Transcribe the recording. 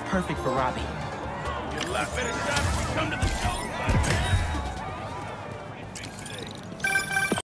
perfect for Robbie. Get a lot better shot come to the.